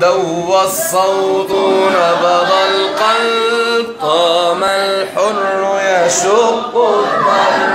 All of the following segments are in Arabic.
دوى الصوت نبض القلب قام الحر يشق الضرب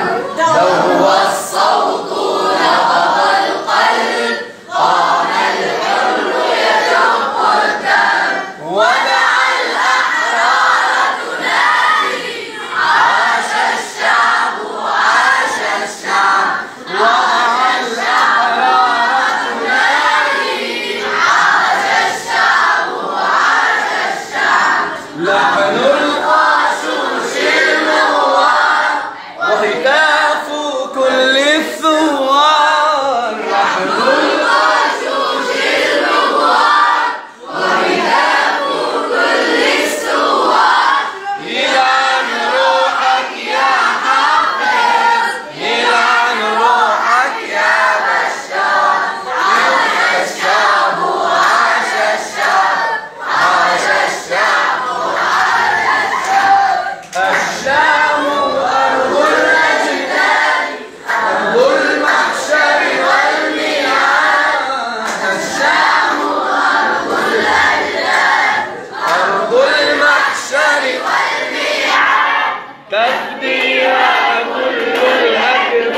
تسبيح كل الأكبر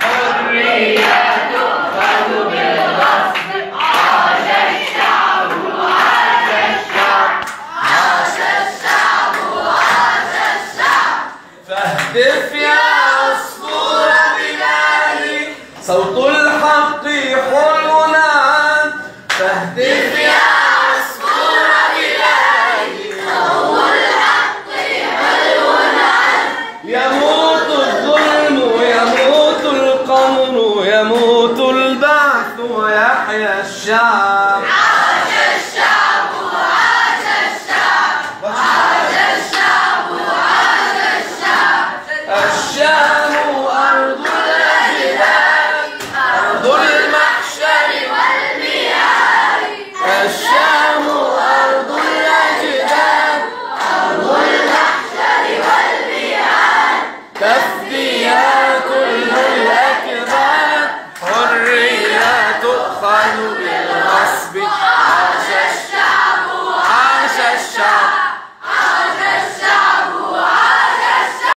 حرية تؤخذ بالغصب عاش الشعب عاش الشعب عاش الشعب عاش الشعب فاهتف يا عصفور بلالي يحيى الشام pelo hóspede